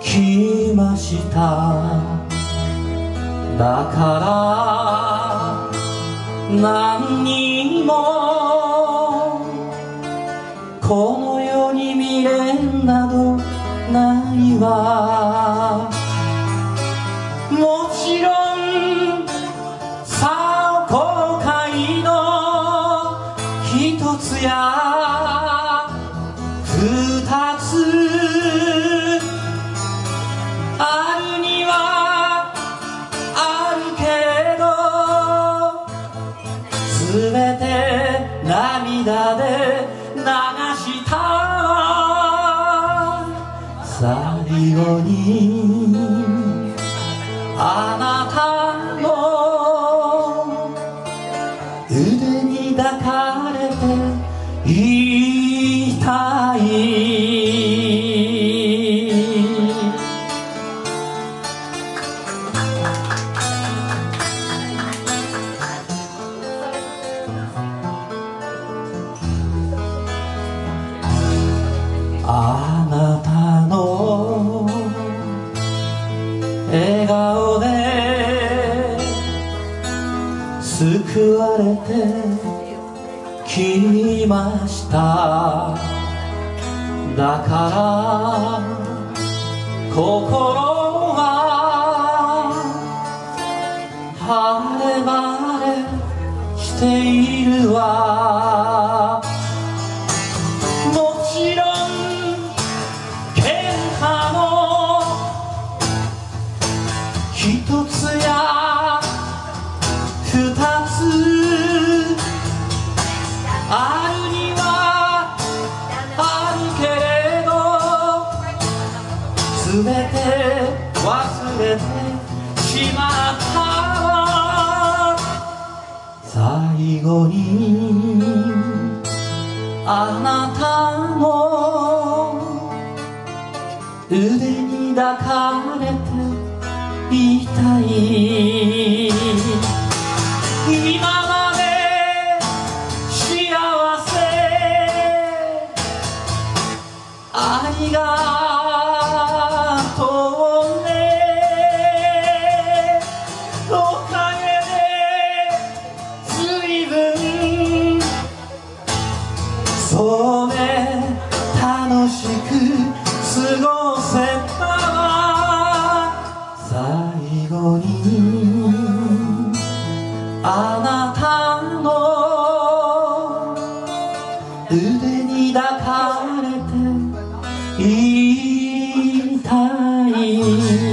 来ました。だから何にもこの世に未練などないわ。もちろんさあ後悔の一つや。涙で流した。最後にあなたの腕に抱かれていたい。救われてきました。だから心は晴れ晴れしているわ。全て忘れてしまった最後にあなたの腕に抱かれていたい今まで幸せありが方で楽しく過ごせた最後にあなたの腕に抱かれて言いたい。